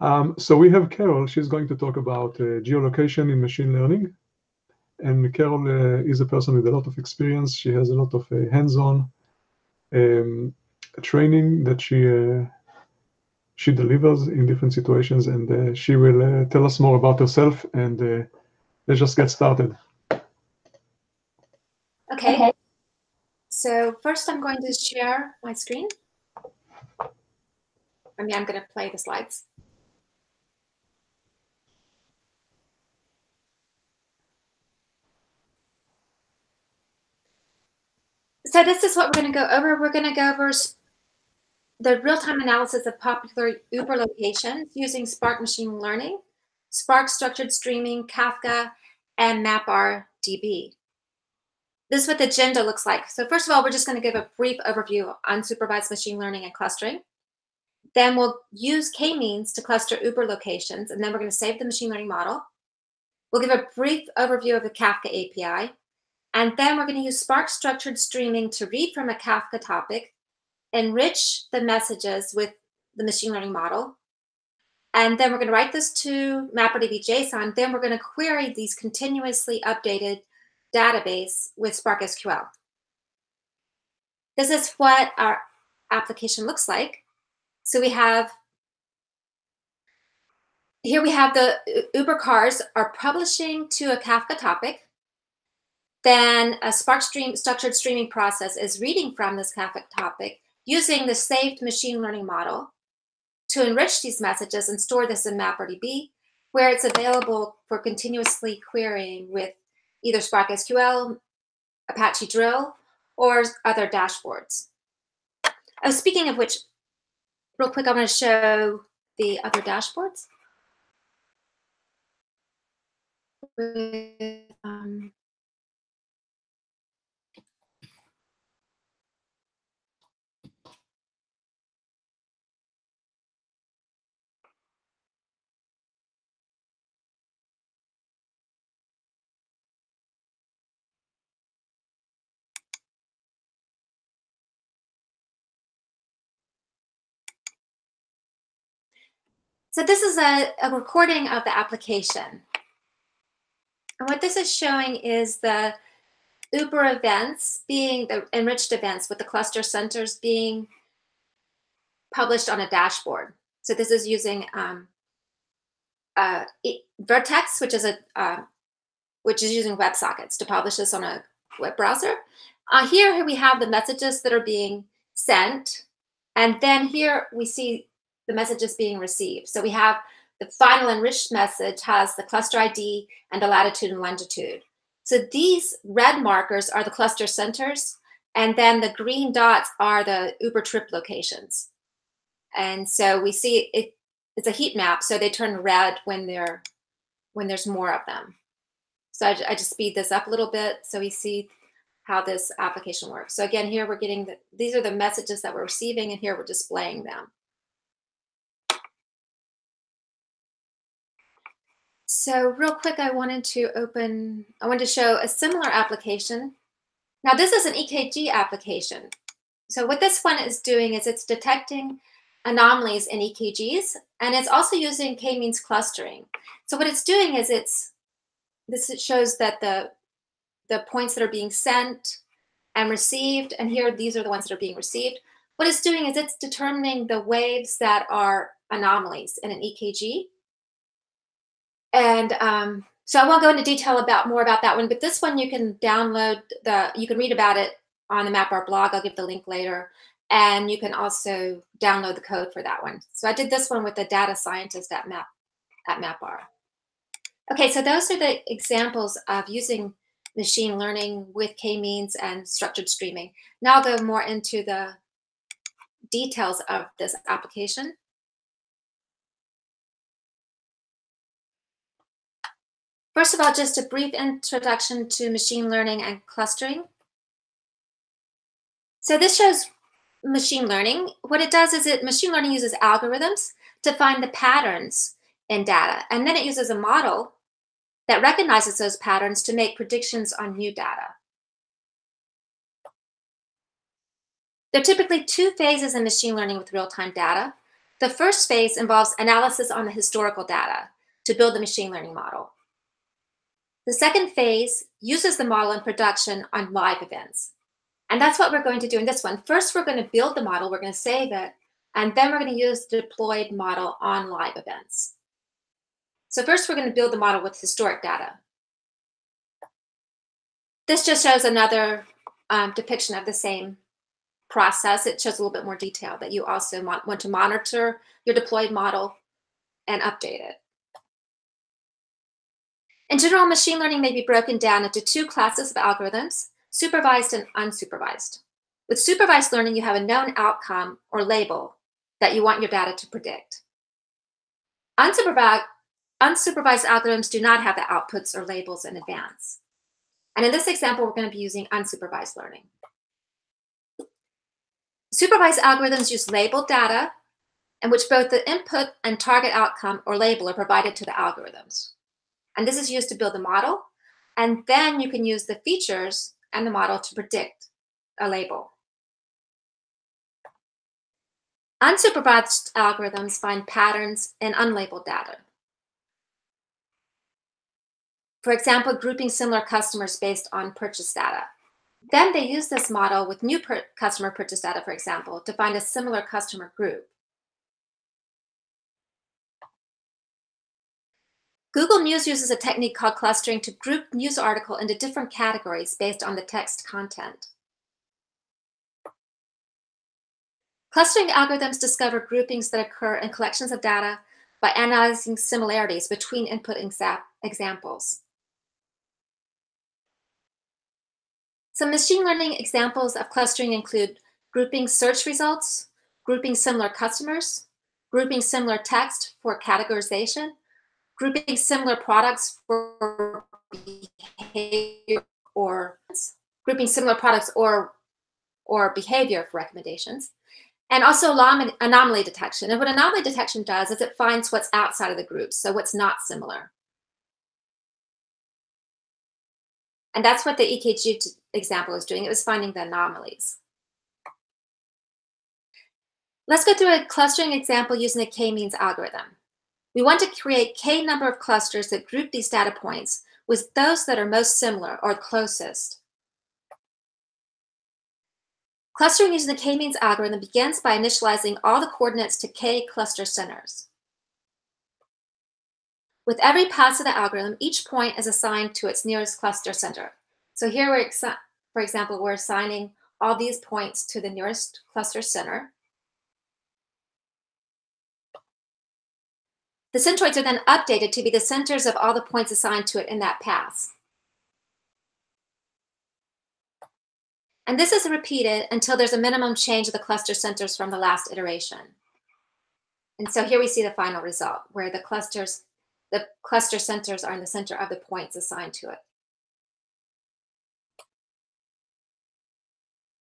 Um, so we have Carol. She's going to talk about uh, geolocation in machine learning. And Carol uh, is a person with a lot of experience. She has a lot of uh, hands-on um, training that she uh, she delivers in different situations, and uh, she will uh, tell us more about herself. And let's just get started. Okay. okay. So first, I'm going to share my screen. I mean, I'm going to play the slides. So this is what we're going to go over. We're going to go over the real-time analysis of popular Uber locations using Spark machine learning, Spark structured streaming, Kafka, and MapRDB. This is what the agenda looks like. So first of all, we're just going to give a brief overview on supervised machine learning and clustering. Then we'll use k-means to cluster Uber locations, and then we're going to save the machine learning model. We'll give a brief overview of the Kafka API, and then we're going to use Spark structured streaming to read from a Kafka topic, enrich the messages with the machine learning model. And then we're going to write this to MapRDB JSON. Then we're going to query these continuously updated database with Spark SQL. This is what our application looks like. So we have, here we have the uh, Uber cars are publishing to a Kafka topic then a Spark stream structured streaming process is reading from this Kafka topic using the saved machine learning model to enrich these messages and store this in MapRDB, where it's available for continuously querying with either Spark SQL, Apache Drill, or other dashboards. Oh, speaking of which, real quick, I'm going to show the other dashboards. With, um, So this is a, a recording of the application. And what this is showing is the Uber events being the enriched events with the cluster centers being published on a dashboard. So this is using um, uh, Vert.x, which is a uh, which is using WebSockets to publish this on a web browser. Uh, here we have the messages that are being sent, and then here we see the message is being received. So we have the final enriched message has the cluster ID and the latitude and longitude. So these red markers are the cluster centers, and then the green dots are the Uber trip locations. And so we see it, it's a heat map, so they turn red when they're when there's more of them. So I, I just speed this up a little bit so we see how this application works. So again, here we're getting the, these are the messages that we're receiving, and here we're displaying them. So real quick, I wanted to open, I wanted to show a similar application. Now this is an EKG application. So what this one is doing is it's detecting anomalies in EKGs, and it's also using k-means clustering. So what it's doing is it's, this shows that the, the points that are being sent and received, and here these are the ones that are being received. What it's doing is it's determining the waves that are anomalies in an EKG, and um, so I won't go into detail about more about that one, but this one you can download the, you can read about it on the MapR blog. I'll give the link later. And you can also download the code for that one. So I did this one with the data scientist at Map at MapR. Okay, so those are the examples of using machine learning with k-means and structured streaming. Now I'll go more into the details of this application. First of all, just a brief introduction to machine learning and clustering. So this shows machine learning. What it does is it machine learning uses algorithms to find the patterns in data. And then it uses a model that recognizes those patterns to make predictions on new data. There are typically two phases in machine learning with real-time data. The first phase involves analysis on the historical data to build the machine learning model. The second phase uses the model in production on live events. And that's what we're going to do in this one. First, we're going to build the model, we're going to save it, and then we're going to use the deployed model on live events. So first, we're going to build the model with historic data. This just shows another um, depiction of the same process. It shows a little bit more detail that you also want to monitor your deployed model and update it. In general, machine learning may be broken down into two classes of algorithms, supervised and unsupervised. With supervised learning, you have a known outcome or label that you want your data to predict. Unsupervised, unsupervised algorithms do not have the outputs or labels in advance. And in this example, we're going to be using unsupervised learning. Supervised algorithms use labeled data in which both the input and target outcome or label are provided to the algorithms. And this is used to build the model. And then you can use the features and the model to predict a label. Unsupervised algorithms find patterns in unlabeled data. For example, grouping similar customers based on purchase data. Then they use this model with new per customer purchase data, for example, to find a similar customer group. Google News uses a technique called clustering to group news article into different categories based on the text content. Clustering algorithms discover groupings that occur in collections of data by analyzing similarities between input examples. Some machine learning examples of clustering include grouping search results, grouping similar customers, grouping similar text for categorization, grouping similar products for behavior or grouping similar products or or behavior for recommendations. And also anomaly detection. And what anomaly detection does is it finds what's outside of the group so what's not similar. And that's what the ekg example is doing. It was finding the anomalies. Let's go through a clustering example using the k-means algorithm we want to create k number of clusters that group these data points with those that are most similar or closest. Clustering using the k-means algorithm begins by initializing all the coordinates to k cluster centers. With every pass of the algorithm, each point is assigned to its nearest cluster center. So here, we're, for example, we're assigning all these points to the nearest cluster center. The centroids are then updated to be the centers of all the points assigned to it in that pass. And this is repeated until there's a minimum change of the cluster centers from the last iteration. And so here we see the final result where the clusters, the cluster centers are in the center of the points assigned to it.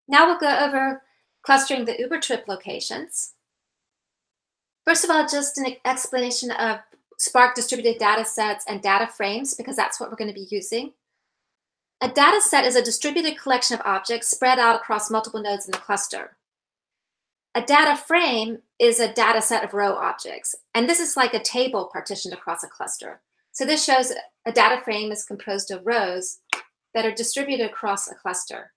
Now we'll go over clustering the Uber trip locations. First of all, just an explanation of Spark distributed data sets and data frames, because that's what we're going to be using. A data set is a distributed collection of objects spread out across multiple nodes in the cluster. A data frame is a data set of row objects, and this is like a table partitioned across a cluster. So this shows a data frame is composed of rows that are distributed across a cluster.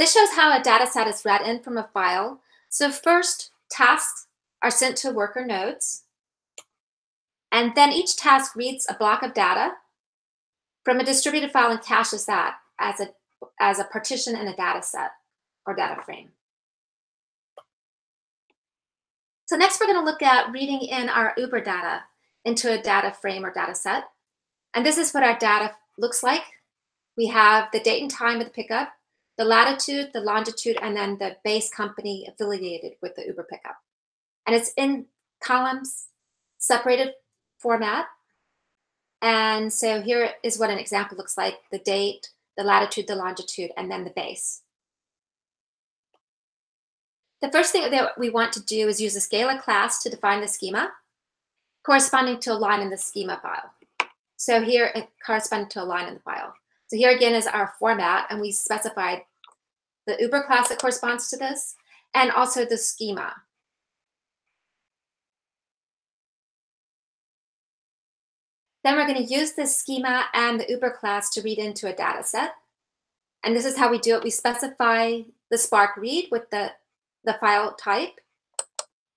This shows how a data set is read in from a file. So first, tasks are sent to worker nodes. And then each task reads a block of data from a distributed file and caches that as a, as a partition in a data set or data frame. So next we're going to look at reading in our Uber data into a data frame or data set. And this is what our data looks like. We have the date and time of the pickup, the latitude, the longitude, and then the base company affiliated with the Uber pickup. And it's in columns, separated format. And so here is what an example looks like, the date, the latitude, the longitude, and then the base. The first thing that we want to do is use a Scala class to define the schema corresponding to a line in the schema file. So here, corresponding to a line in the file. So here again is our format, and we specified the Uber class that corresponds to this. and also the schema. Then we're going to use this schema and the Uber class to read into a data set. And this is how we do it. We specify the Spark read with the, the file type,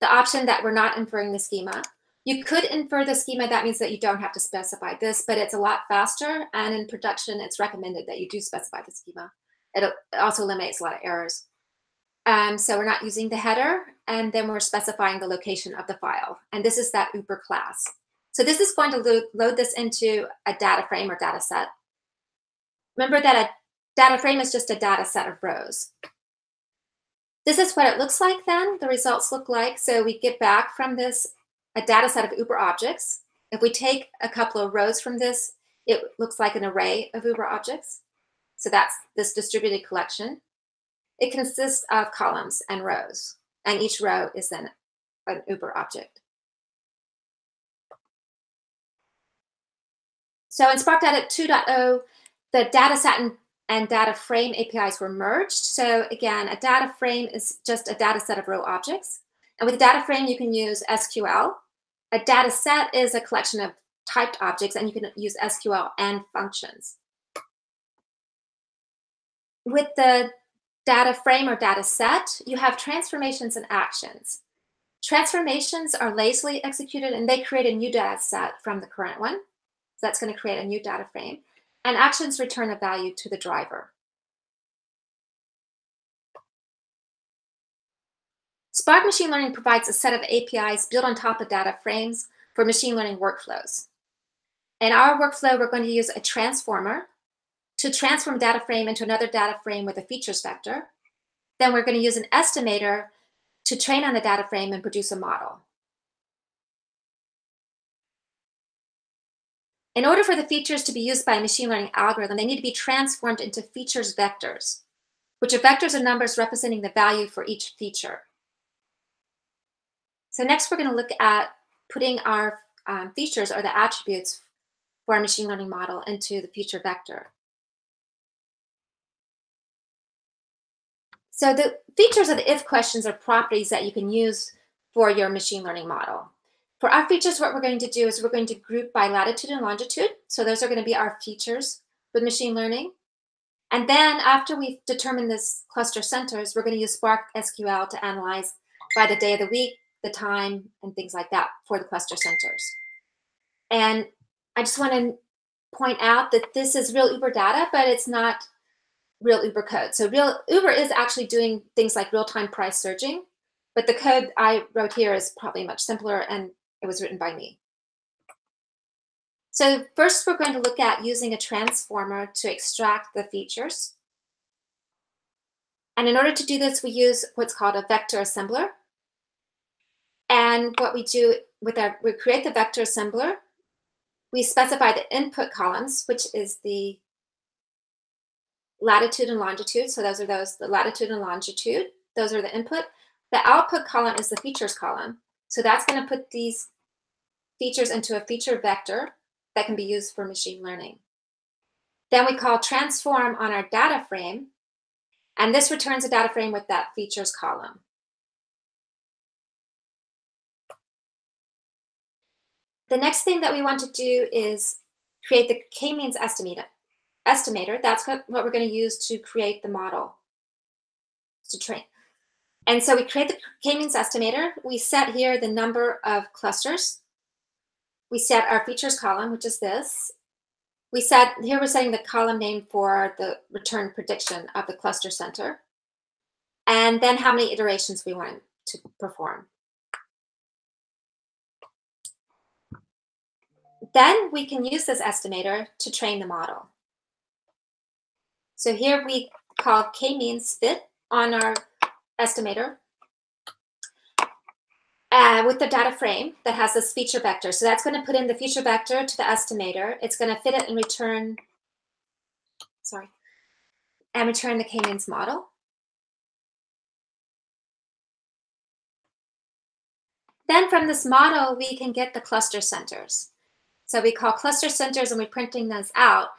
the option that we're not inferring the schema. You could infer the schema. That means that you don't have to specify this, but it's a lot faster. And in production, it's recommended that you do specify the schema. It also eliminates a lot of errors. Um, so we're not using the header, and then we're specifying the location of the file. And this is that Uber class. So this is going to lo load this into a data frame or data set. Remember that a data frame is just a data set of rows. This is what it looks like then, the results look like. So we get back from this a data set of Uber objects. If we take a couple of rows from this, it looks like an array of Uber objects. So that's this distributed collection. It consists of columns and rows, and each row is then an Uber object. So in Spark Data 2.0, the data set and, and data frame APIs were merged. So again, a data frame is just a data set of row objects. And with a data frame, you can use SQL. A data set is a collection of typed objects, and you can use SQL and functions. With the data frame or data set, you have transformations and actions. Transformations are lazily executed, and they create a new data set from the current one. So that's going to create a new data frame. And actions return a value to the driver. Spark Machine Learning provides a set of APIs built on top of data frames for machine learning workflows. In our workflow, we're going to use a transformer to transform data frame into another data frame with a features vector. Then we're going to use an estimator to train on the data frame and produce a model. In order for the features to be used by a machine learning algorithm, they need to be transformed into features vectors, which are vectors of numbers representing the value for each feature. So next we're going to look at putting our um, features or the attributes for our machine learning model into the feature vector. So the features of the if questions are properties that you can use for your machine learning model. For our features, what we're going to do is we're going to group by latitude and longitude. So those are going to be our features with machine learning. And then after we've determined this cluster centers, we're going to use Spark SQL to analyze by the day of the week, the time, and things like that for the cluster centers. And I just want to point out that this is real Uber data, but it's not real Uber code. So real Uber is actually doing things like real-time price surging, but the code I wrote here is probably much simpler and it was written by me. So first we're going to look at using a transformer to extract the features. And in order to do this, we use what's called a vector assembler. And what we do with our, we create the vector assembler. We specify the input columns, which is the latitude and longitude. So those are those, the latitude and longitude. Those are the input. The output column is the features column. So that's going to put these features into a feature vector that can be used for machine learning. Then we call transform on our data frame, and this returns a data frame with that features column. The next thing that we want to do is create the k-means estimator. Estimator. That's what we're going to use to create the model to train. And so we create the k-means estimator. We set here the number of clusters we set our features column, which is this. We set, here we're setting the column name for the return prediction of the cluster center. And then how many iterations we want to perform. Then we can use this estimator to train the model. So here we call k-means fit on our estimator uh, with the data frame that has this feature vector. So that's going to put in the feature vector to the estimator. It's going to fit it and return, sorry, and return the k-means model. Then from this model, we can get the cluster centers. So we call cluster centers and we're printing those out.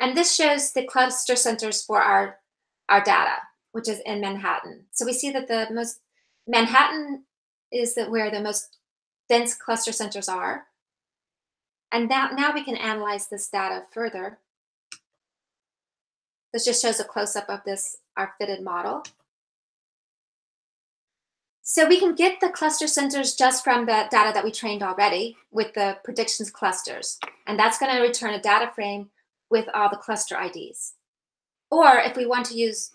And this shows the cluster centers for our, our data. which is in Manhattan. So we see that the most Manhattan is that where the most dense cluster centers are. And now, now we can analyze this data further. This just shows a close-up of this, our fitted model. So we can get the cluster centers just from the data that we trained already with the predictions clusters. And that's going to return a data frame with all the cluster IDs. Or if we want to use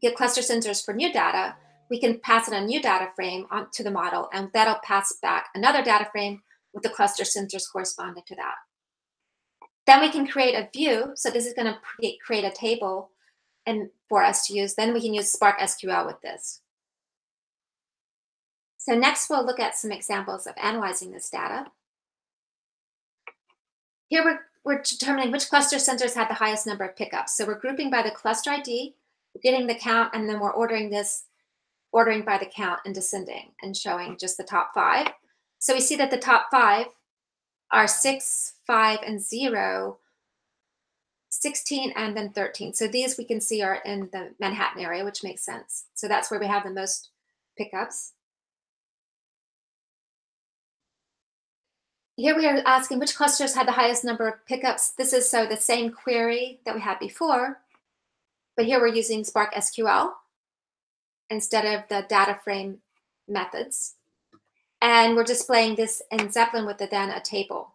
get cluster centers for new data, we can pass in a new data frame onto the model, and that'll pass back another data frame with the cluster centers corresponding to that. Then we can create a view. So this is going to create a table and for us to use. Then we can use Spark SQL with this. So next we'll look at some examples of analyzing this data. Here we're, we're determining which cluster centers had the highest number of pickups. So we're grouping by the cluster ID, getting the count, and then we're ordering this, ordering by the count and descending and showing just the top five. So we see that the top five are six, five, and zero, 16, and then 13. So these we can see are in the Manhattan area, which makes sense. So that's where we have the most pickups. Here we are asking which clusters had the highest number of pickups. This is so the same query that we had before, but here we're using Spark SQL instead of the data frame methods. And we're displaying this in Zeppelin with the, then a table.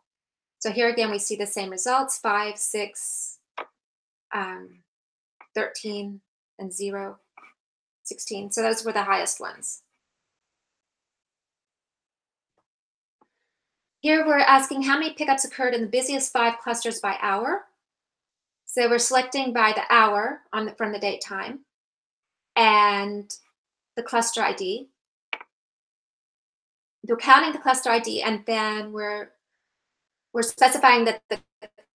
So here again, we see the same results, 5, 6, um, 13, and 0, 16. So those were the highest ones. Here we're asking how many pickups occurred in the busiest five clusters by hour. So we're selecting by the hour on the, from the date time and the cluster ID. We're counting the cluster ID and then we're we're specifying that the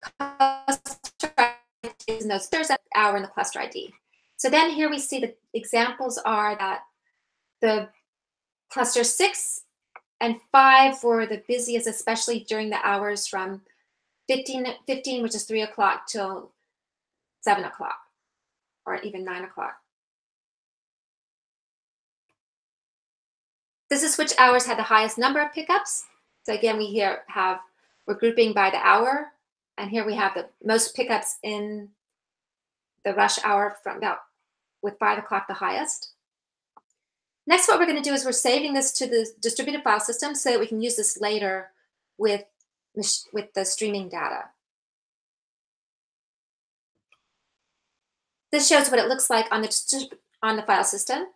cluster ID is in those there's an hour in the cluster ID. So then here we see the examples are that the cluster six and five were the busiest, especially during the hours from 15, 15 which is three o'clock, till seven o'clock, or even nine o'clock. This is which hours had the highest number of pickups. So again, we here have, we're grouping by the hour, and here we have the most pickups in the rush hour from about, with five o'clock the highest. Next, what we're going to do is we're saving this to the distributed file system so that we can use this later with, with the streaming data. This shows what it looks like on the, on the file system.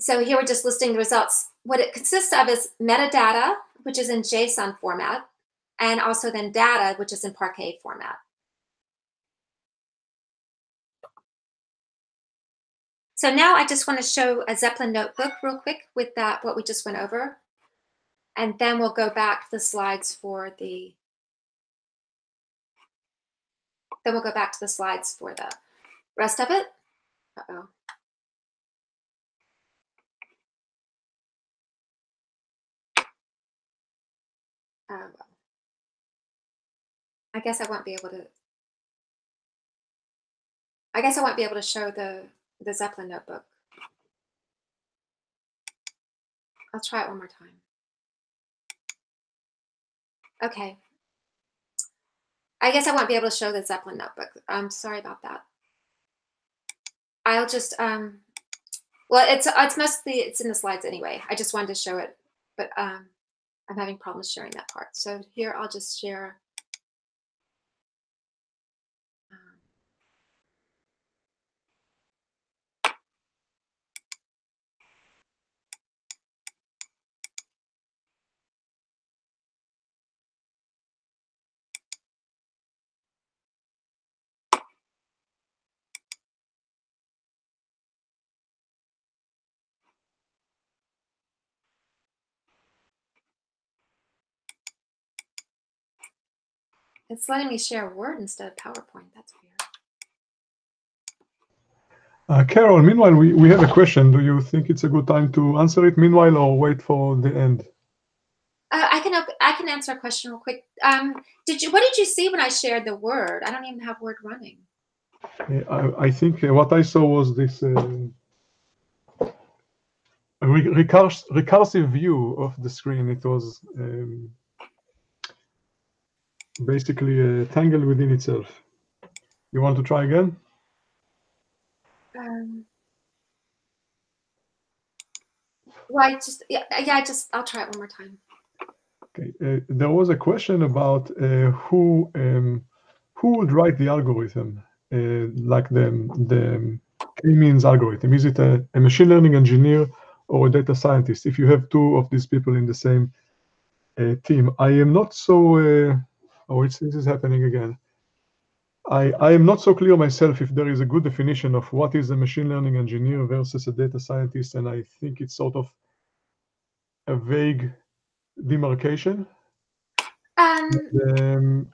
So here we're just listing the results. What it consists of is metadata, which is in JSON format, and also then data, which is in Parquet format. So now I just want to show a Zeppelin notebook real quick with that, what we just went over. And then we'll go back to the slides for the, then we'll go back to the slides for the rest of it. Uh-oh. Oh, I guess I won't be able to, I guess I won't be able to show the the Zeppelin notebook. I'll try it one more time. Okay. I guess I won't be able to show the Zeppelin notebook. I'm sorry about that. I'll just, um, well, it's, it's mostly, it's in the slides anyway. I just wanted to show it, but um, I'm having problems sharing that part. So here I'll just share It's letting me share Word instead of PowerPoint. That's weird. Uh, Carol, meanwhile, we, we have a question. Do you think it's a good time to answer it meanwhile or wait for the end? Uh, I can I can answer a question real quick. Um, did you what did you see when I shared the Word? I don't even have Word running. I, I, think what I saw was this uh, recurs recursive view of the screen. It was um, basically a tangle within itself. You want to try again? Um, well, I just yeah, yeah, I just I'll try it one more time. Okay, uh, there was a question about uh, who um, who would write the algorithm, uh, like the the k-means algorithm. Is it a, a, machine learning engineer or a data scientist? If you have two of these people in the same uh, team, I am not so. Uh, oh, it's, this is happening again. I, I am not so clear myself if there is a good definition of what is a machine learning engineer versus a data scientist, and I think it's sort of a vague demarcation. Um, um,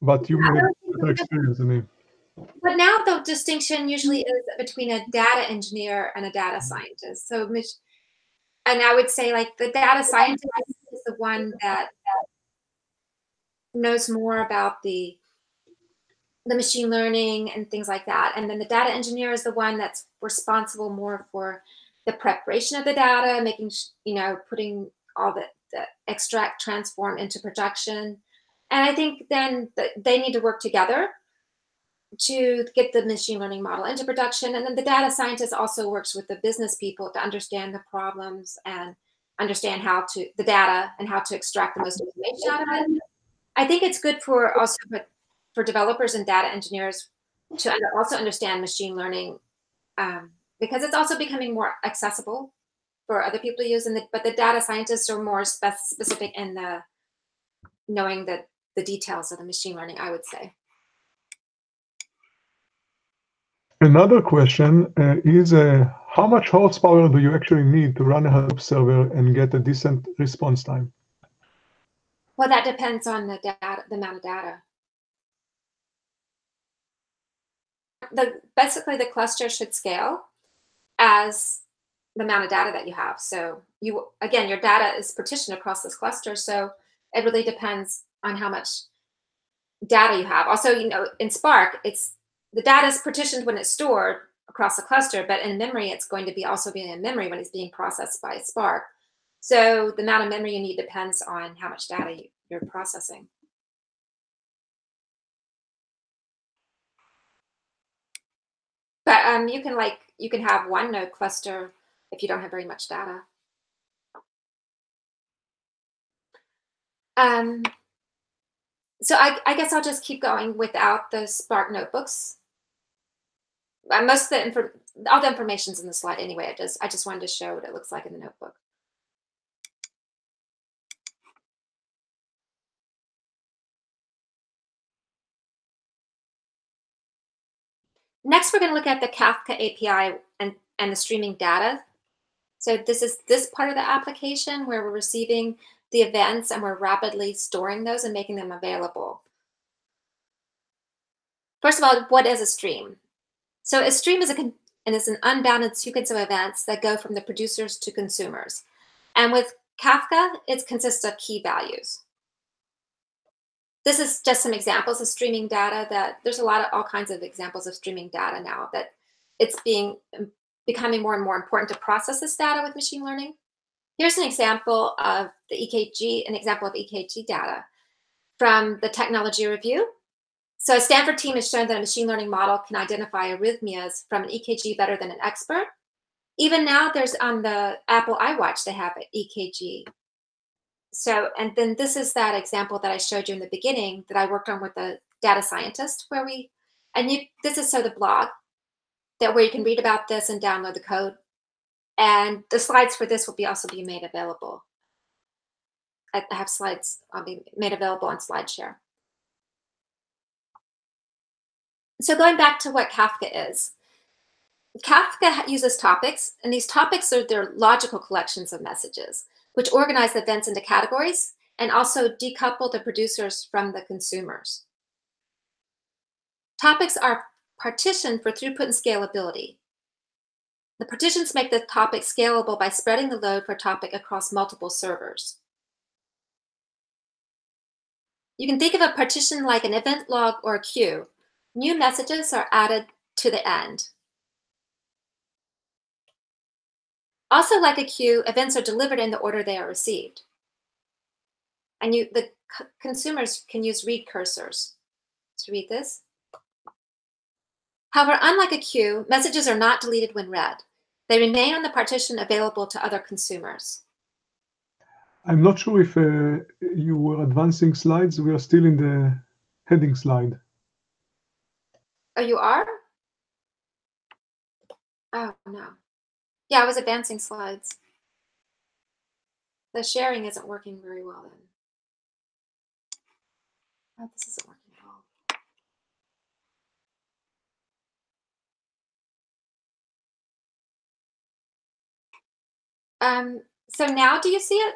but you have better experience than me. But now the distinction usually is between a data engineer and a data scientist. So, and I would say like the data scientist is the one that, that knows more about the the machine learning and things like that. And then the data engineer is the one that's responsible more for the preparation of the data, making, you know, putting all the, the extract, transform into production. And I think then the, they need to work together to get the machine learning model into production. And then the data scientist also works with the business people to understand the problems and understand how to the data and how to extract the most information out of it. I think it's good for also for developers and data engineers to also understand machine learning um, because it's also becoming more accessible for other people to use. And the, but the data scientists are more spe specific in the knowing the, the details of the machine learning, I would say. Another question uh, is uh, how much horsepower do you actually need to run a Hadoop server and get a decent response time? Well, that depends on the data, the amount of data. The basically the cluster should scale as the amount of data that you have. So you again, your data is partitioned across this cluster, so it really depends on how much data you have. Also, you know, in Spark, it's the data is partitioned when it's stored across the cluster, but in memory, it's going to be also being in memory when it's being processed by Spark. So the amount of memory you need depends on how much data you're processing. But um, you can like you can have one node cluster if you don't have very much data. Um, so I, I guess I'll just keep going without the Spark notebooks. Uh, most of the all the information's in the slide anyway. I just I just wanted to show what it looks like in the notebook. Next, we're going to look at the Kafka API and, and the streaming data. So this is this part of the application where we're receiving the events and we're rapidly storing those and making them available. First of all, what is a stream? So a stream is a and it's an unbounded sequence of events that go from the producers to consumers. And with Kafka, it consists of key values. This is just some examples of streaming data that there's a lot of all kinds of examples of streaming data now that it's being um, becoming more and more important to process this data with machine learning. Here's an example of the EKG, an example of EKG data from the technology review. So a Stanford team has shown that a machine learning model can identify arrhythmias from an EKG better than an expert. Even now, there's on the Apple iWatch, they have an EKG. So, and then this is that example that I showed you in the beginning that I worked on with a data scientist where we, and you, this is so the blog that where you can read about this and download the code. And the slides for this will be also be made available. I have slides I'll be made available on SlideShare. So going back to what Kafka is, Kafka uses topics, and these topics are their logical collections of messages, which organize events into categories and also decouple the producers from the consumers. Topics are partitioned for throughput and scalability. The partitions make the topic scalable by spreading the load for topic across multiple servers. You can think of a partition like an event log or a queue, new messages are added to the end. Also, like a queue, events are delivered in the order they are received. And you, the consumers can use read cursors to read this. However, unlike a queue, messages are not deleted when read. They remain on the partition available to other consumers. I'm not sure if uh, you were advancing slides. We are still in the heading slide. Oh, you are? Oh, no. Yeah, I was advancing slides. The sharing isn't working very well then. Oh, this isn't working at all. Um, so now do you see it?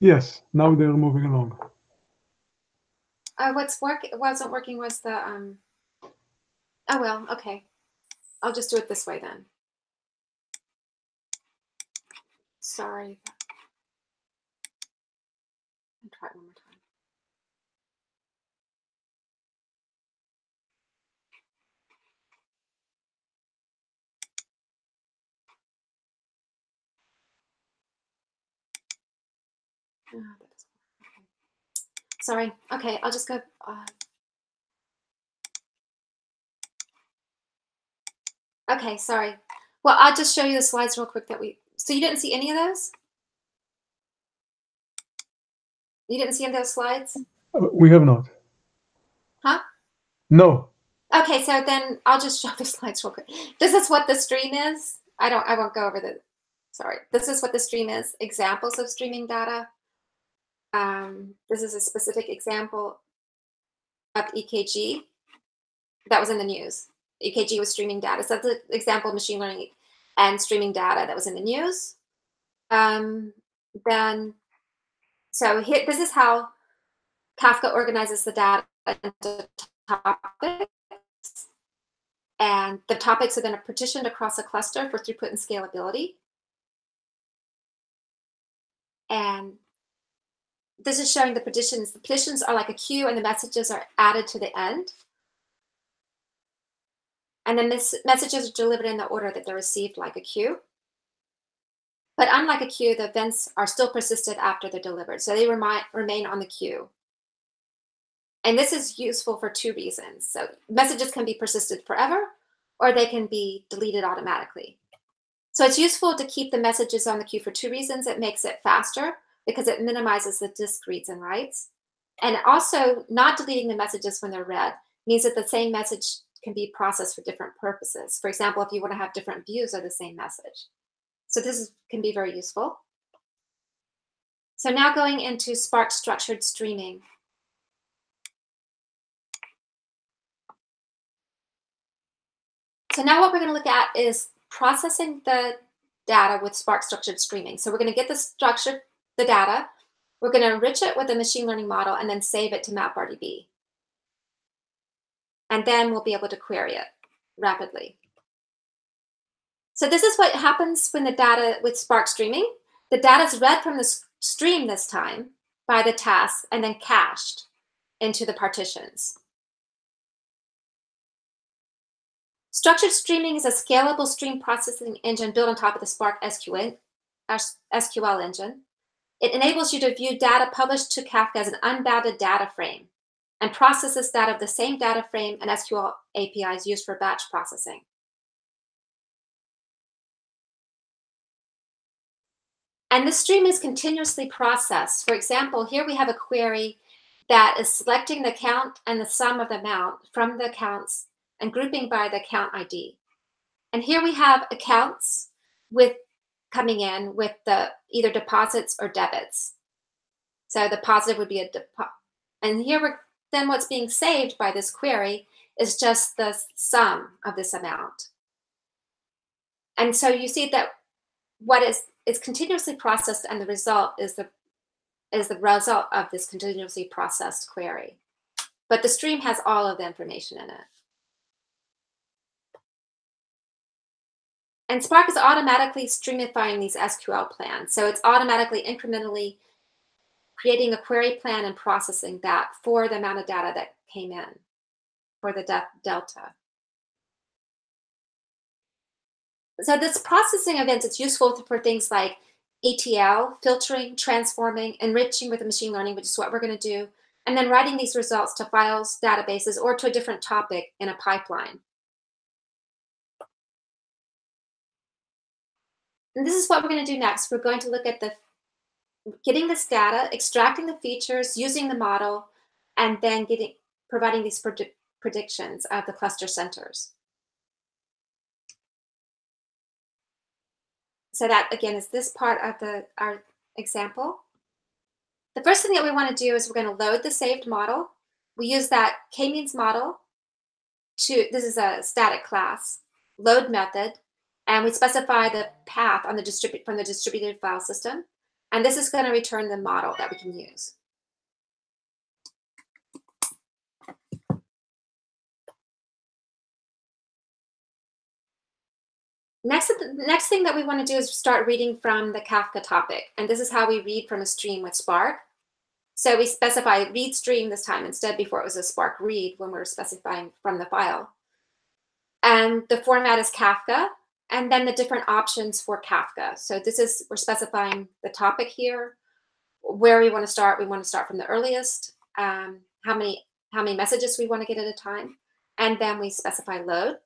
Yes, now they're moving along. Uh, what's work wasn't working was the um. Oh well, okay. I'll just do it this way then. Sorry. I'll try it one more time. Oh. Okay. Sorry. Okay, I'll just go. Uh, okay, sorry. Well, I'll just show you the slides real quick that we. So you didn't see any of those? You didn't see any of those slides? Uh, We have not. Huh? No. Okay, so then I'll just show the slides real quick. This is what the stream is. I don't. I won't go over the. Sorry. This is what the stream is. Examples of streaming data. Um, this is a specific example of EKG that was in the news. EKG was streaming data. So that's an example of machine learning and streaming data that was in the news. Um, then, so here, this is how Kafka organizes the data into topics. And the topics are then partitioned across a cluster for throughput and scalability. And this is showing the partitions. The partitions are like a queue and the messages are added to the end. And then this messages are delivered in the order that they're received like a queue. But unlike a queue, the events are still persisted after they're delivered. So they remain on the queue. And this is useful for two reasons. So messages can be persisted forever, or they can be deleted automatically. So it's useful to keep the messages on the queue for two reasons. It makes it faster because it minimizes the disk reads and writes. And also not deleting the messages when they're read means that the same message can be processed for different purposes. For example, if you want to have different views of the same message. So this is, can be very useful. So now going into Spark structured streaming. So now what we're going to look at is processing the data with Spark structured streaming. So we're going to get the structure, the data, we're going to enrich it with a machine learning model and then save it to MapRDB. And then we'll be able to query it rapidly. So this is what happens when the data with Spark streaming. The data is read from the stream this time by the task and then cached into the partitions. Structured streaming is a scalable stream processing engine built on top of the Spark SQL, engine. It enables you to view data published to Kafka as an unbounded data frame and processes that of the same data frame and SQL APIs used for batch processing. And the stream is continuously processed. For example, here we have a query that is selecting the count and the sum of the amount from the accounts and grouping by the account ID. And here we have accounts with coming in with the either deposits or debits. So the positive would be a deposit. And here we're, then what's being saved by this query is just the sum of this amount. And so you see that what is is continuously processed and the result is the is the result of this continuously processed query. But the stream has all of the information in it. And Spark is automatically streamifying these SQL plans. So it's automatically incrementally creating a query plan and processing that for the amount of data that came in for the de delta. So this processing events, it's useful for things like ETL, filtering, transforming, enriching with the machine learning, which is what we're going to do, and then writing these results to files, databases, or to a different topic in a pipeline. And this is what we're going to do next. We're going to look at the getting this data, extracting the features, using the model, and then getting providing these predi predictions of the cluster centers. So that again is this part of the our example. The first thing that we want to do is we're going to load the saved model. We use that k-means model to, this is a static class, load method, and we specify the path on the distribute from the distributed file system. And this is going to return the model that we can use. Next, next thing that we want to do is start reading from the Kafka topic. And this is how we read from a stream with Spark. So we specify read stream this time instead before it was a Spark read when we were specifying from the file. And the format is Kafka and then the different options for Kafka. So this is, we're specifying the topic here, where we want to start. We want to start from the earliest, um, how many how many messages we want to get at a time, and then we specify load.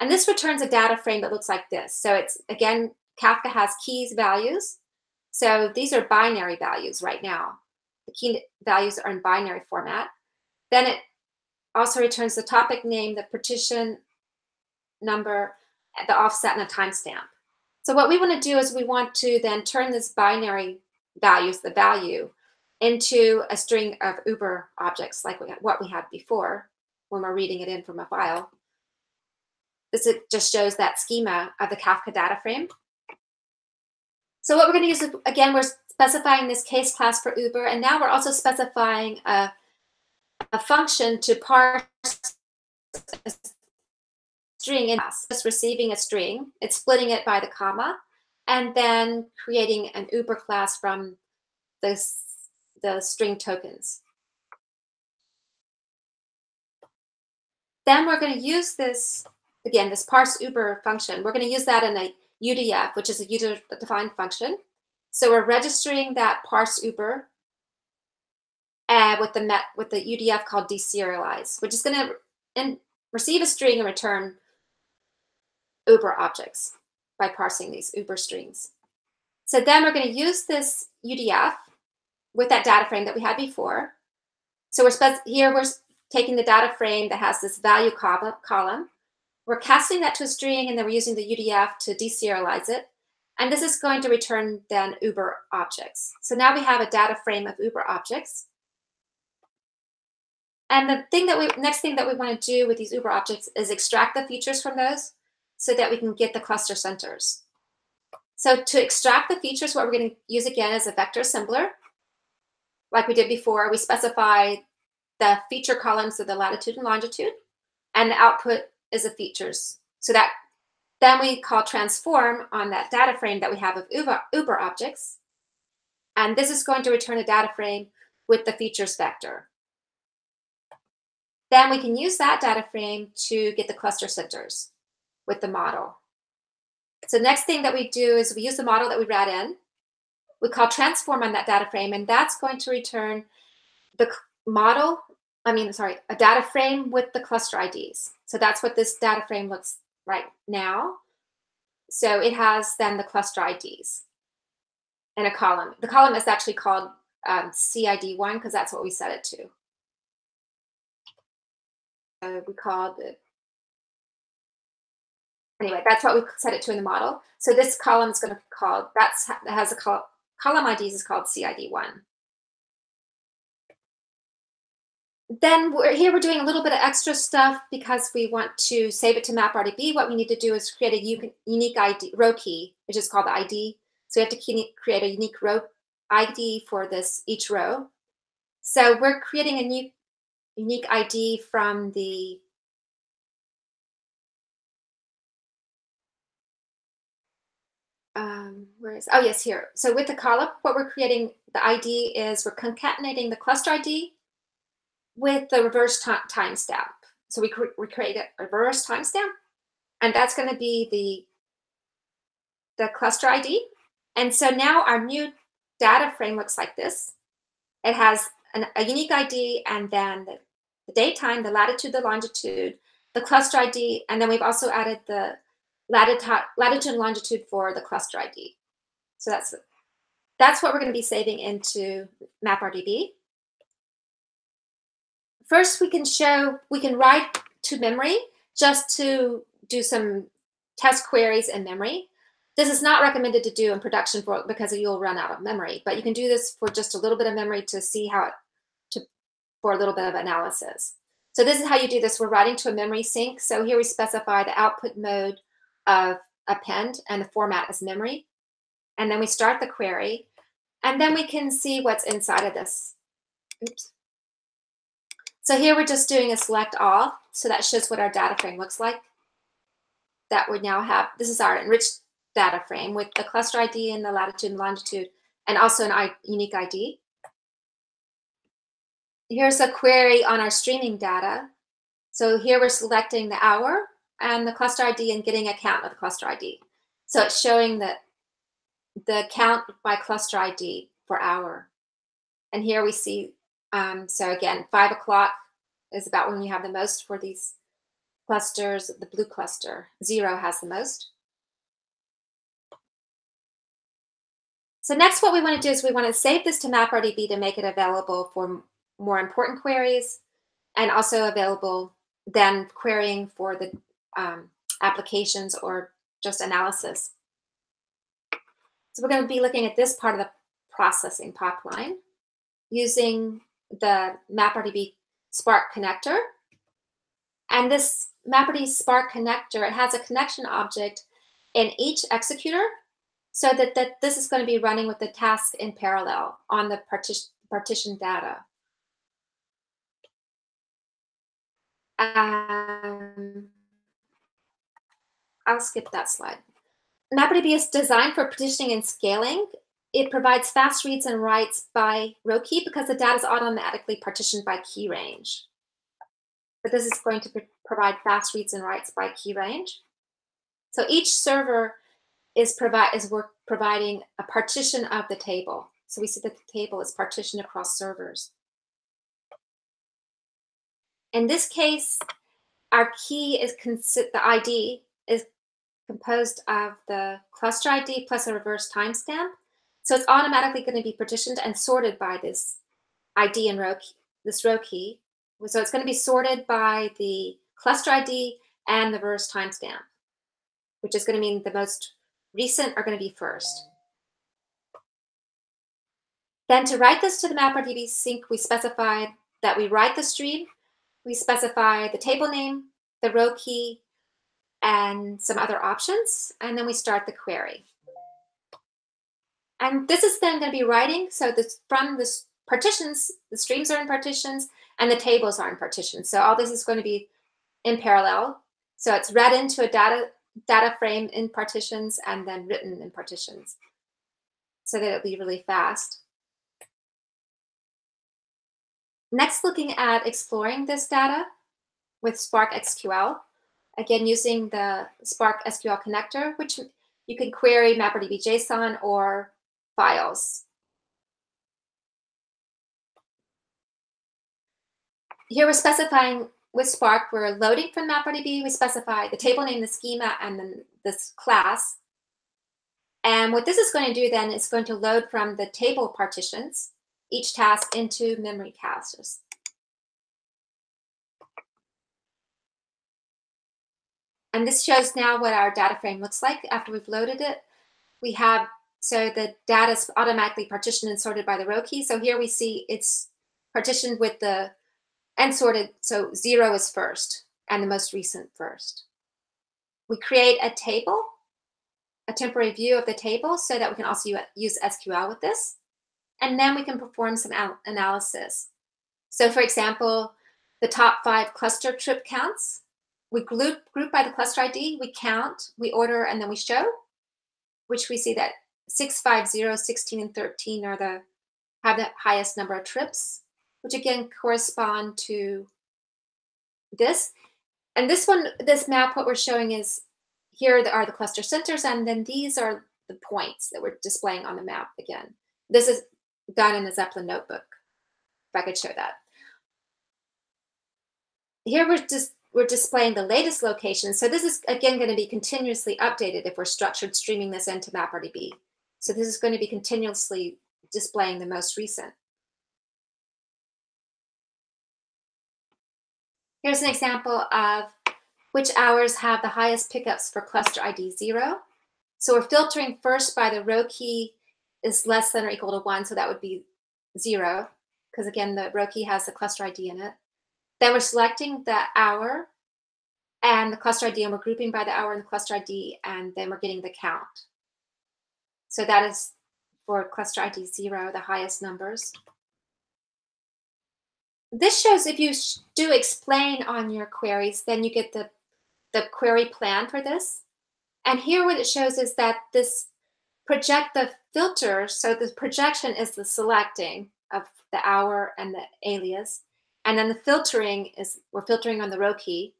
And this returns a data frame that looks like this. So it's, again, Kafka has keys values. So these are binary values right now. The key values are in binary format. Then it also returns the topic name, the partition number, the offset and a timestamp. So what we want to do is we want to then turn this binary values, the value, into a string of Uber objects like we, what we had before when we're reading it in from a file. This just shows that schema of the Kafka data frame. So what we're going to use, again, we're specifying this case class for Uber, and now we're also specifying a, a function to parse string in just receiving a string, it's splitting it by the comma, and then creating an Uber class from the, the string tokens. Then we're going to use this, again, this parse Uber function. We're going to use that in a UDF, which is a user-defined function. So we're registering that parse Uber uh, with the met with the UDF called deserialize, which is going to receive a string and return Uber objects by parsing these Uber strings. So then we're going to use this UDF with that data frame that we had before. So we're here we're taking the data frame that has this value column. We're casting that to a string, and then we're using the UDF to deserialize it. And this is going to return then Uber objects. So now we have a data frame of Uber objects. And the thing that we next thing that we want to do with these Uber objects is extract the features from those so that we can get the cluster centers. So to extract the features, what we're going to use again is a vector assembler. Like we did before, we specify the feature columns of the latitude and longitude, and the output is the features. So that then we call transform on that data frame that we have of Uber, Uber objects. And this is going to return a data frame with the features vector. Then we can use that data frame to get the cluster centers with the model. So the next thing that we do is we use the model that we read in. We call transform on that data frame, and that's going to return the model, I mean, sorry, a data frame with the cluster IDs. So that's what this data frame looks right now. So it has then the cluster IDs in a column. The column is actually called um, CID1 because that's what we set it to. We called it anyway, that's what we set it to in the model. So this column is going to be called, that's, that has a col column IDs is called CID1. Then we're, here we're doing a little bit of extra stuff because we want to save it to MapRDB. What we need to do is create a unique ID, row key, which is called the ID. So we have to create a unique row ID for this each row. So we're creating a new unique ID from the um, where is, oh yes, here. So with the column, what we're creating, the ID is we're concatenating the cluster ID with the reverse timestamp. So we, cre we create a reverse timestamp, and that's going to be the, the cluster ID. And so now our new data frame looks like this. It has an, a unique ID and then the, the date time, the latitude, the longitude, the cluster ID, and then we've also added the latitude, latitude and longitude for the cluster ID. So that's that's what we're going to be saving into MapRDB. First, we can show, we can write to memory just to do some test queries in memory. This is not recommended to do in production for because you'll run out of memory, but you can do this for just a little bit of memory to see how it, to, for a little bit of analysis. So this is how you do this. We're writing to a memory sink. So here we specify the output mode of append and the format is memory. And then we start the query and then we can see what's inside of this. Oops. So here we're just doing a select all. So that shows what our data frame looks like. That we now have, this is our enriched data frame with the cluster ID and the latitude and longitude and also an unique ID. Here's a query on our streaming data. So here we're selecting the hour and the cluster ID and getting a count of the cluster ID. So it's showing that the count by cluster ID for hour. And here we see, um, so again, five o'clock is about when you have the most for these clusters, the blue cluster. Zero has the most. So next what we want to do is we want to save this to MapRDB to make it available for more important queries and also available then querying for the um, applications or just analysis. So we're going to be looking at this part of the processing pipeline using the MapRDB Spark connector. And this MapRDB Spark connector, it has a connection object in each executor so that, that this is going to be running with the task in parallel on the partition, partition data. Um, I'll skip that slide. MapRDB is designed for partitioning and scaling. It provides fast reads and writes by row key because the data is automatically partitioned by key range. But this is going to provide fast reads and writes by key range. So each server is, provide, is providing a partition of the table. So we see that the table is partitioned across servers. In this case, our key is the ID is composed of the cluster ID plus a reverse timestamp. So it's automatically going to be partitioned and sorted by this ID and row key, this row key. So it's going to be sorted by the cluster ID and the reverse timestamp, which is going to mean the most recent are going to be first. Then to write this to the MapRDB sink, we specified that we write the stream, we specify the table name, the row key, and some other options, and then we start the query. And this is then going to be writing. So this from the partitions, the streams are in partitions, and the tables are in partitions. So all this is going to be in parallel. So it's read into a data data frame in partitions and then written in partitions so that it'll be really fast. Next, looking at exploring this data with Spark SQL. Again, using the Spark SQL connector, which you can query MapRDB JSON or files. Here we're specifying with Spark, we're loading from MapRDB. We specify the table name, the schema, and then this class. And what this is going to do then is going to load from the table partitions each task into memory caches. And this shows now what our data frame looks like after we've loaded it. We have, so the data is automatically partitioned and sorted by the row key. So here we see it's partitioned with the, and sorted, so zero is first and the most recent first. We create a table, a temporary view of the table so that we can also use SQL with this. And then we can perform some analysis. So for example, the top five cluster trip counts we group, group by the cluster ID, we count, we order, and then we show. which we see that 6, 5, 0, 16, and 13 are the have the highest number of trips, which again correspond to this. And this one, this map, what we're showing is here are the cluster centers, and then these are the points that we're displaying on the map again. This is done in a Zeppelin notebook, if I could show that. Here we're just we're displaying the latest location. So this is again going to be continuously updated if we're structured streaming this into MapRDB. So this is going to be continuously displaying the most recent. Here's an example of which hours have the highest pickups for cluster ID zero. So we're filtering first by the row key is less than or equal to one, so that would be zero, because again, the row key has the cluster ID in it. Then we're selecting the hour and the cluster ID, and we're grouping by the hour and the cluster ID, and then we're getting the count. So that is for cluster ID zero, the highest numbers. This shows if you do explain on your queries, then you get the, the query plan for this. And here what it shows is that this project the filter, so the projection is the selecting of the hour and the alias. And then the filtering is, we're filtering on the row key.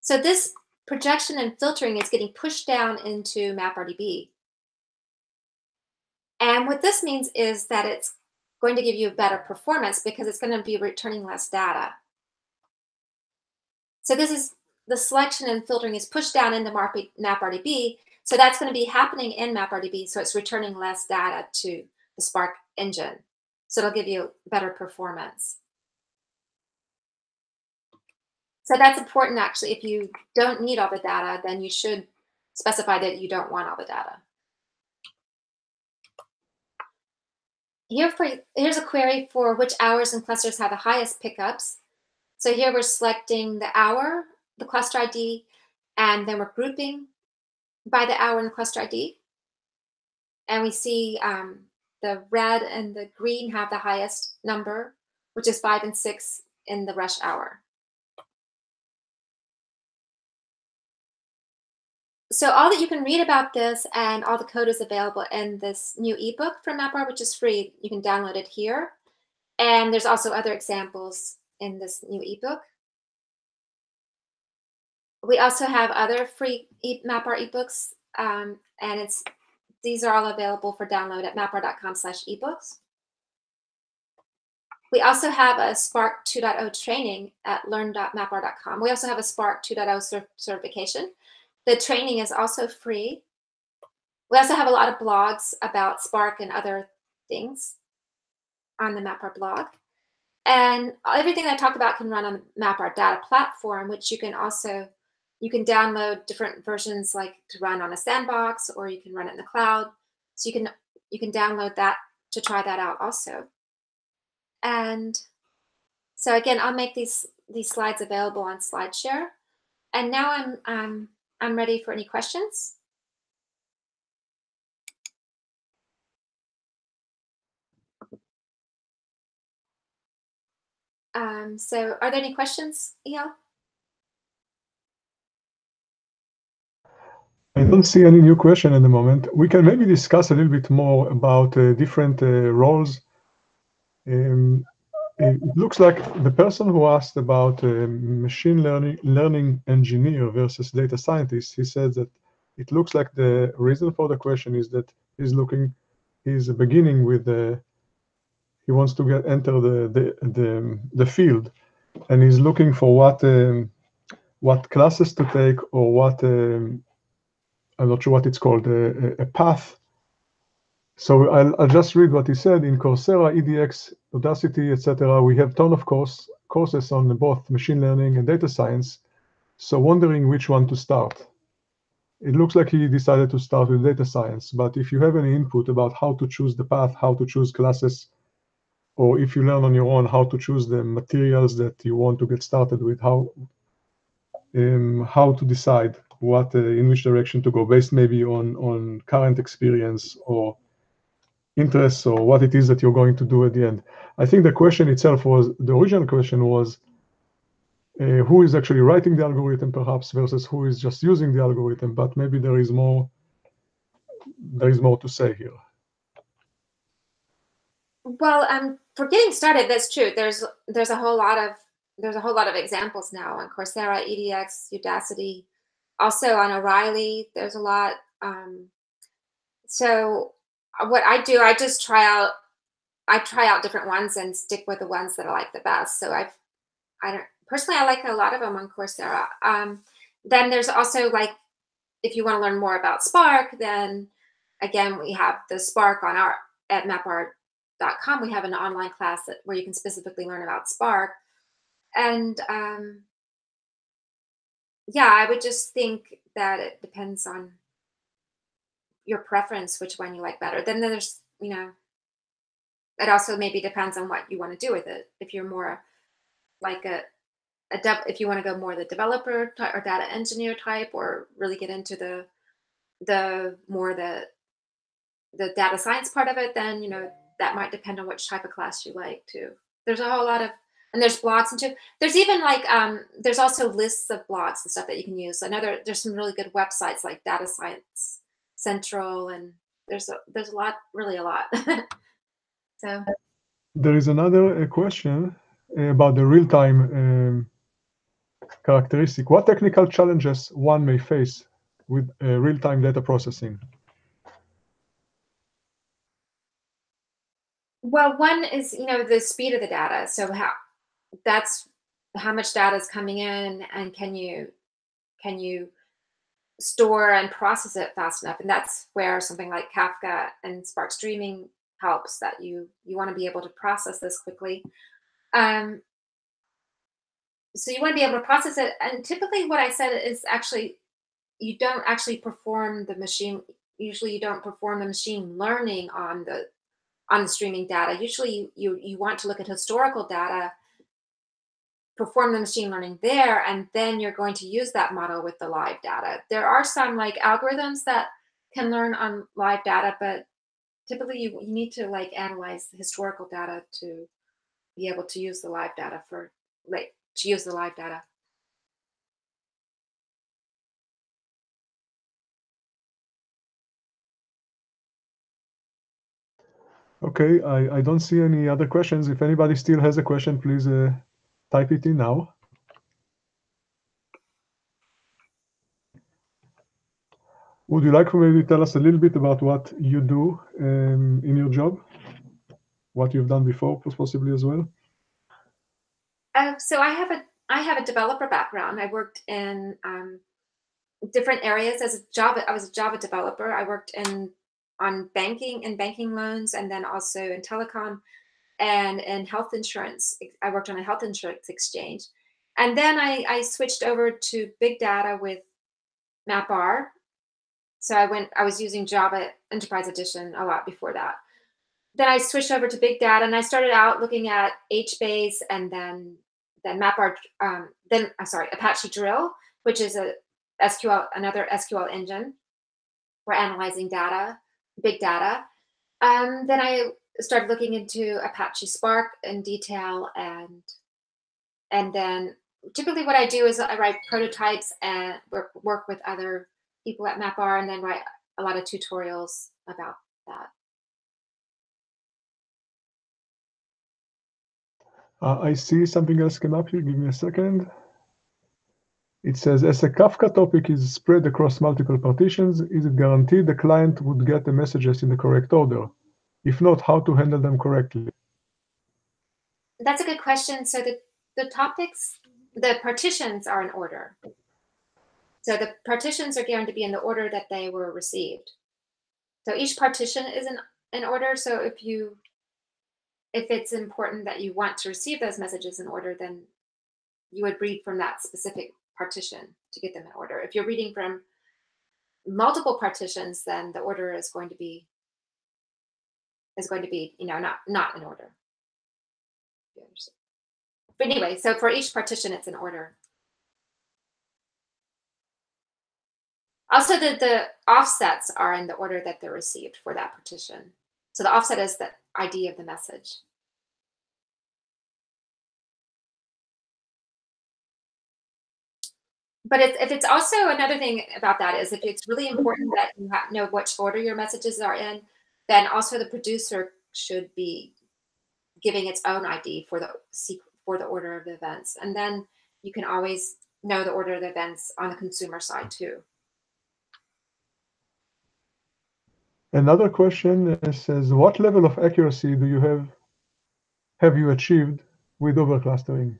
So this projection and filtering is getting pushed down into MapRDB. And what this means is that it's going to give you a better performance because it's going to be returning less data. So this is the selection and filtering is pushed down into MapRDB. So that's going to be happening in MapRDB. So it's returning less data to the Spark engine. So it'll give you better performance. So that's important actually. If you don't need all the data, then you should specify that you don't want all the data. Here for, here's a query for which hours and clusters have the highest pickups. So here we're selecting the hour, the cluster ID, and then we're grouping by the hour and the cluster ID. And we see um, the red and the green have the highest number, which is five and six in the rush hour. So all that you can read about this and all the code is available in this new ebook from MapR, which is free. You can download it here. And there's also other examples in this new ebook. We also have other free e MapR ebooks, um, and it's these are all available for download at mapr.com slash ebooks. We also have a Spark 2.0 training at learn.mapr.com. We also have a Spark 2.0 certification the training is also free. We also have a lot of blogs about Spark and other things on the MapR blog. And everything I talked about can run on the MapR data platform, which you can also, you can download different versions like to run on a sandbox or you can run it in the cloud. So you can, you can download that to try that out also. And so again, I'll make these, these slides available on SlideShare. And now I'm, I'm I'm ready for any questions. Um, so are there any questions, Eyal? I don't see any new question at the moment. We can maybe discuss a little bit more about uh, different uh, roles. Um, it looks like the person who asked about machine learning learning engineer versus data scientist, he said that it looks like the reason for the question is that he's looking, he's beginning with the, he wants to get enter the the the, the field, and he's looking for what um, what classes to take or what um, I'm not sure what it's called a, a path so I'll, I'll, just read what he said. In Coursera, EDX, Udacity, etc., we have ton of course, courses on both machine learning and data science. So wondering which one to start. It looks like he decided to start with data science, but if you have any input about how to choose the path, how to choose classes, or if you learn on your own how to choose the materials that you want to get started with, how um, how to decide what uh, in which direction to go based maybe on on current experience or interests or what it is that you're going to do at the end. I think the question itself was, the original question was, uh, who is actually writing the algorithm perhaps versus who is just using the algorithm, but maybe there is more there is more to say here. Well, um, for getting started, that's true. There's there's a whole lot of there's a whole lot of examples now on Coursera, edX, Udacity, also on O'Reilly. There's a lot. Um, so what I do, I just try out I try out different ones and stick with the ones that I like the best. So I've I don't personally I like a lot of them on Coursera. Um, then there's also like if you want to learn more about Spark, then again we have the Spark on our at mapr.com. We have an online class that, where you can specifically learn about Spark. And um, yeah, I would just think that it depends on your preference, which one you like better. Then there's, you know, it also maybe depends on what you want to do with it. If you're more like a, a dev, if you want to go more the developer type or data engineer type, or really get into the the more the the data science part of it, then you know that might depend on which type of class you like too. There's a whole lot of and there's blogs and too. There's even like um, there's also lists of blogs and stuff that you can use. Another there's some really good websites like Data Science Central, and there's a, there's a lot, really a lot. So there is another uh, question uh, about the real-time um, characteristic. What technical challenges one may face with uh, real-time data processing? Well, one is you know the speed of the data. So how that's how much data is coming in, and can you can you store and process it fast enough? And that's where something like Kafka and Spark Streaming helps that you you want to be able to process this quickly. Um, so you want to be able to process it. And typically what I said is actually, you don't actually perform the machine. Usually you don't perform the machine learning on the on the streaming data. Usually you, you, you want to look at historical data, perform the machine learning there, and then you're going to use that model with the live data. There are some like algorithms that can learn on live data, but typically you, you need to like analyze the historical data to be able to use the live data for like to use the live data. Okay, I, I don't see any other questions. If anybody still has a question, please uh, type it in now. Would you like to maybe tell us a little bit about what you do um, in your job? What you've done before, possibly as well? Uh, so I have a I have a developer background. I worked in um, different areas as a Java. I was a Java developer. I worked in on banking and banking loans, and then also in telecom and in health insurance. I worked on a health insurance exchange, and then I, I switched over to big data with MapR so I went, I was using Java Enterprise Edition a lot before that. Then I switched over to big data and I started out looking at HBase and then then MapR, um, then I'm sorry, Apache Drill, which is a SQL, another SQL engine for analyzing data, big data. Um, then I started looking into Apache Spark in detail and and then typically what I do is I write prototypes and work, work with other people at MapR and then write a lot of tutorials about that. Uh, I see something else came up here. Give me a second. It says, as a Kafka topic is spread across multiple partitions, is it guaranteed the client would get the messages in the correct order? If not, how to handle them correctly? That's a good question. So the, the topics, the partitions are in order. So the partitions are going to be in the order that they were received. So each partition is in, in order. So if you if it's important that you want to receive those messages in order, then you would read from that specific partition to get them in order. If you're reading from multiple partitions, then the order is going to be is going to be, you know, not not in order. But anyway, so for each partition, it's in order. Also, the, the offsets are in the order that they're received for that partition. So the offset is the ID of the message. but it's, if it's also another thing about that is if it's really important that you know which order your messages are in, then also the producer should be giving its own ID for the for the order of the events, and then you can always know the order of the events on the consumer side too. Another question says, what level of accuracy do you have have you achieved with Uber clustering?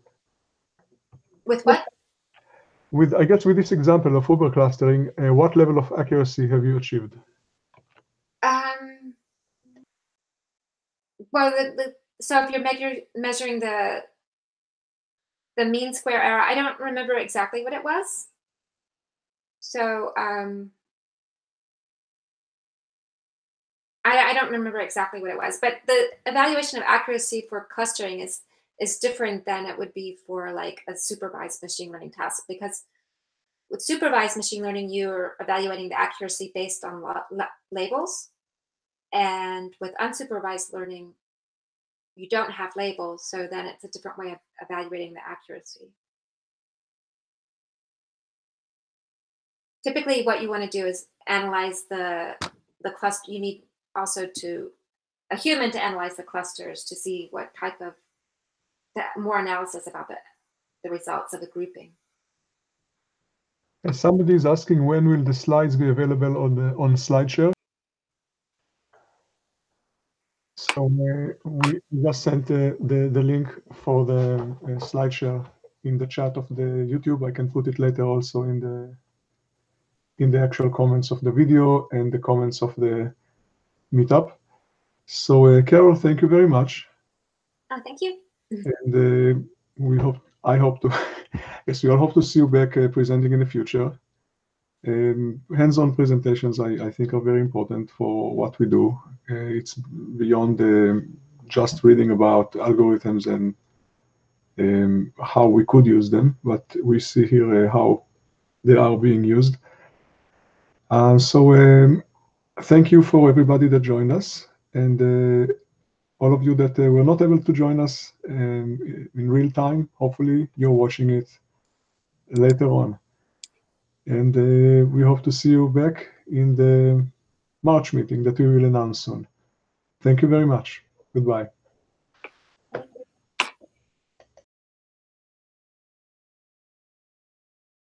With what? With I guess with this example of Uber clustering, uh, what level of accuracy have you achieved? Well, the, the, so if you're measure, measuring the the mean square error, I don't remember exactly what it was. So um, I, I don't remember exactly what it was, but the evaluation of accuracy for clustering is is different than it would be for like a supervised machine learning task because with supervised machine learning, you're evaluating the accuracy based on labels. And with unsupervised learning, you don't have labels. So then it's a different way of evaluating the accuracy. Typically, what you want to do is analyze the, the cluster. You need also to a human to analyze the clusters to see what type of more analysis about the, the results of the grouping. Somebody is asking when will the slides be available on the on SlideShare? So uh, we just sent uh, the the link for the uh, SlideShare in the chat of the YouTube. I can put it later also in the in the actual comments of the video and the comments of the meetup. So uh, Carol, thank you very much. Oh, thank you. And uh, we hope I hope to yes we all hope to see you back uh, presenting in the future. Um, hands-on presentations I, I, think are very important for what we do. Uh, it's beyond uh, just reading about algorithms and um, how we could use them, but we see here uh, how they are being used. Uh, so um, thank you for everybody that joined us. And uh, all of you that uh, were not able to join us um, in real time, hopefully you're watching it later on. And uh, we hope to see you back in the March meeting that we will announce soon. Thank you very much. Goodbye.